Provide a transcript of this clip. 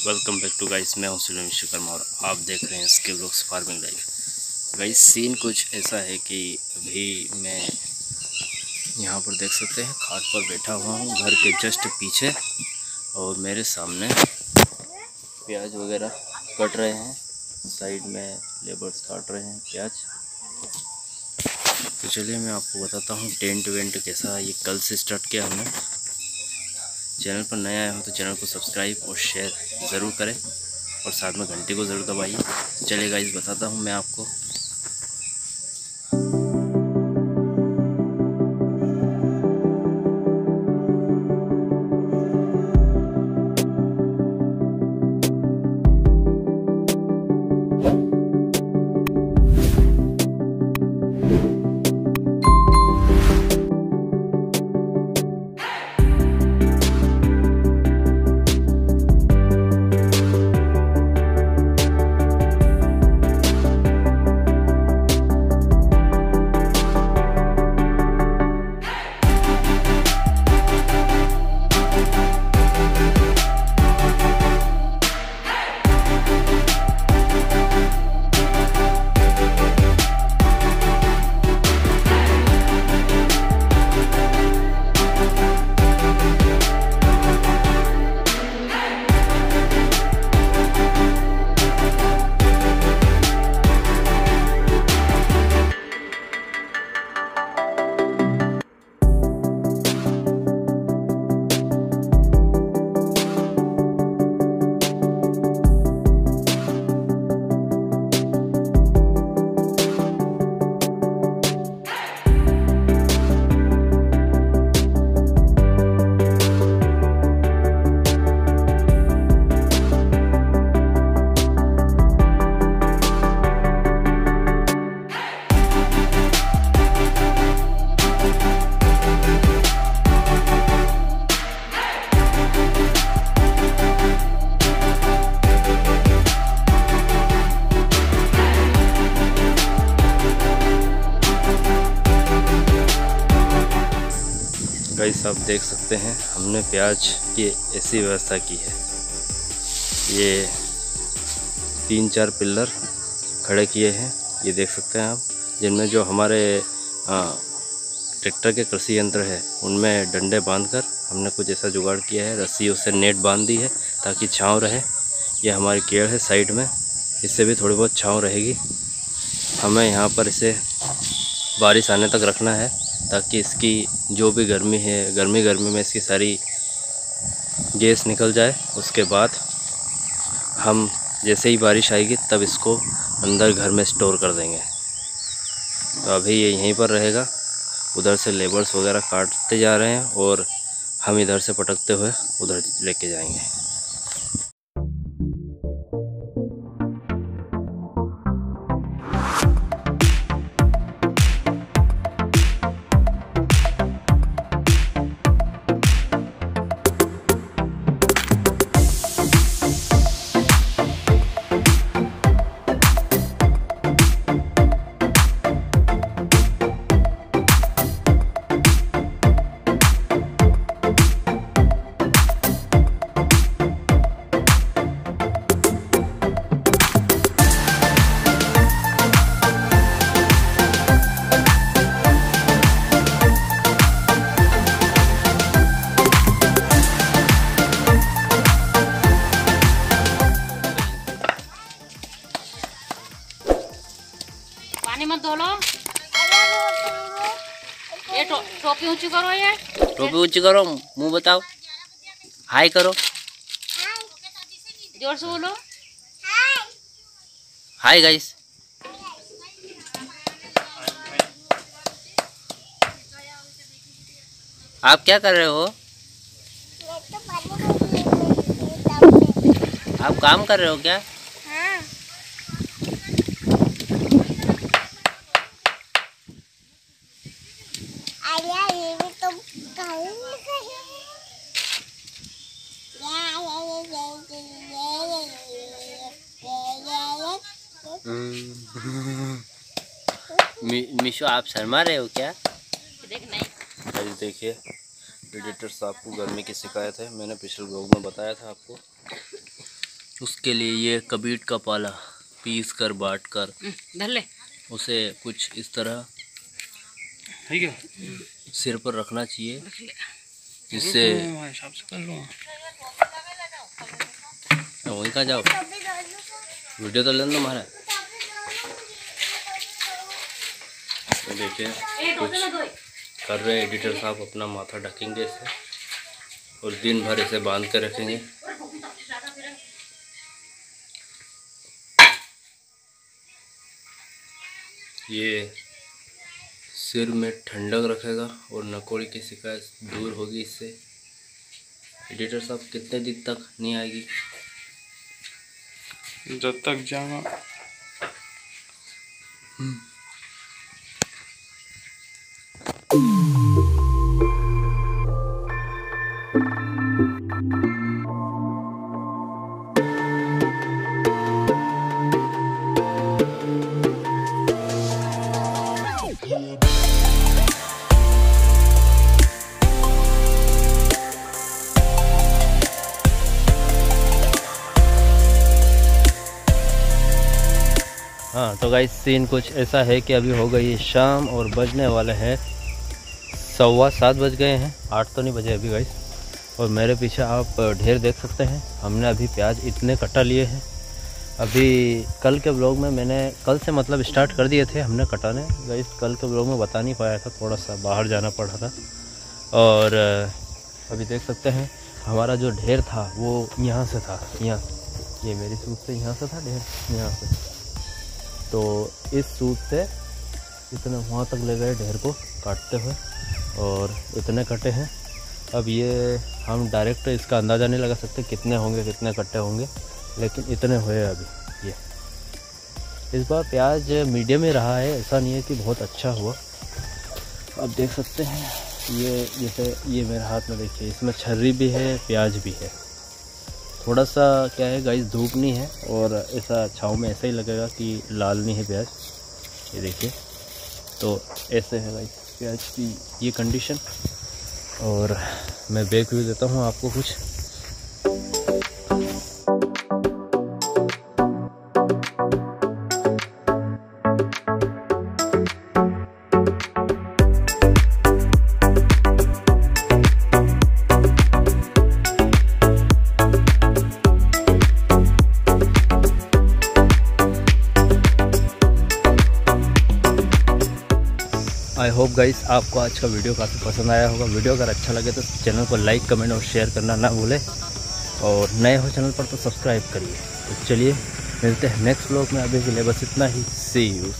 Welcome back to guys मैं हूँ सुनील विश्वकर्मा और आप देख रहे हैं skill blocks farming life guys scene कुछ ऐसा है कि अभी मैं यहाँ पर देख सकते हैं, खाट पर बैठा हुआ हूँ, घर के जस्ट पीछे, और मेरे सामने प्याज वगैरह कट रहे हैं। साइड में लेबर्स काट रहे हैं प्याज। तो चलिए मैं आपको बताता हूँ टेंट वेंट कैसा ये कल से स्टार्ट किया हमने। चैनल पर नया आया हो तो चैनल को सब्सक्राइब और शेयर ज़रूर करें और साथ में घंटी को ज़रूर दबाइए। चलेगा इस बताता हूँ मैं आपको गाइस, आप देख सकते हैं, हमने प्याज की ऐसी व्यवस्था की है। ये तीन चार पिल्लर खड़े किए हैं, ये देख सकते हैं आप, जिनमें जो हमारे ट्रैक्टर के कृषि यंत्र है, उनमें डंडे बांधकर हमने कुछ ऐसा जुगाड़ किया है रस्सियों से नेट बाँध दी है, ताकि छाँव रहे। ये हमारी केड़ है साइड में, इससे भी थोड़ी बहुत छाँव रहेगी। हमें यहाँ पर इसे बारिश आने तक रखना है, ताकि इसकी जो भी गर्मी है, गर्मी गर्मी में इसकी सारी गैस निकल जाए, उसके बाद हम जैसे ही बारिश आएगी, तब इसको अंदर घर में स्टोर कर देंगे। तो अभी ये यहीं पर रहेगा। उधर से लेबर्स वगैरह काटते जा रहे हैं और हम इधर से पटकते हुए उधर लेके जाएँगे। पानी मत धो लो ये टोपी ऊँची करो ये। टोपी ऊँची करो मुँह बताओ। हाय करो। ज़ोर से बोलो। हाय गाइस आप क्या कर रहे हो? आप काम कर रहे हो क्या? मिशो आप शर्मा रहे हो क्या? देख नहीं। देखिए प्रेडेटर साहब को गर्मी की शिकायत है मैंने पिछले ब्लॉग में बताया था आपको। उसके लिए ये कबीट का पाला पीस कर बाट कर हम्म, ले। उसे कुछ इस तरह ठीक है सिर पर रखना चाहिए जिससे मैं हिसाब से कर लूँगा वहीं कहाँ जाओ? वीडियो तो लेना तुम्हारा तो देखिए कुछ कर रहे हैं एडिटर साहब अपना माथा ढकेंगे इसे और दिन भर इसे बाँध कर रखेंगे। ये सिर में ठंडक रखेगा और नकोड़ी की शिकायत दूर होगी इससे। एडिटर साहब कितने दिन तक नहीं आएगी? जब तक जाऊँगा हाँ तो गाइस सीन कुछ ऐसा है कि अभी हो गई शाम और बजने वाले हैं। सवा सात बज गए हैं, आठ तो नहीं बजे अभी गाइस और मेरे पीछे आप ढेर देख सकते हैं, हमने अभी प्याज इतने कटा लिए हैं। अभी कल के ब्लॉग में मैंने, कल से मतलब स्टार्ट कर दिए थे, हमने कटाने। गाइस कल के ब्लॉग में बता नहीं पाया था थोड़ा सा बाहर जाना पड़ा था। और अभी देख सकते हैं, हमारा जो ढेर था, वो यहाँ से था, यहाँ। ये मेरी सूट से यहाँ से था, ढेर यहाँ से। तो इस सूट से इतने वहाँ तक ले गए ढेर को काटते हुए। और इतने कटे हैं। अब ये हम डायरेक्ट इसका अंदाज़ा नहीं लगा सकते कितने होंगे, कितने कट्टे होंगे, लेकिन इतने हुए अभी, ये। इस बार प्याज मीडियम ही रहा है, ऐसा नहीं है कि बहुत अच्छा हुआ। अब देख सकते हैं, ये जैसे ये मेरे हाथ में देखिए, इसमें छर्री भी है, प्याज भी है। थोड़ा सा क्या है गाइस धूप नहीं है, और ऐसा छाँव में ऐसा ही लगेगा कि लाल नहीं है प्याज। ये देखिए तो ऐसे है गाइस प्याज की ये कंडीशन और मैं बैक व्यू देता हूँ आपको कुछ। आई होप गाइस आपको आज का वीडियो काफ़ी पसंद आया होगा। वीडियो अगर अच्छा लगे तो चैनल को लाइक, कमेंट और शेयर करना ना भूलें। और नए हो चैनल पर तो सब्सक्राइब करिए। तो चलिए, मिलते हैं नेक्स्ट ब्लॉग में। अभी के लिए बस इतना ही। सी यू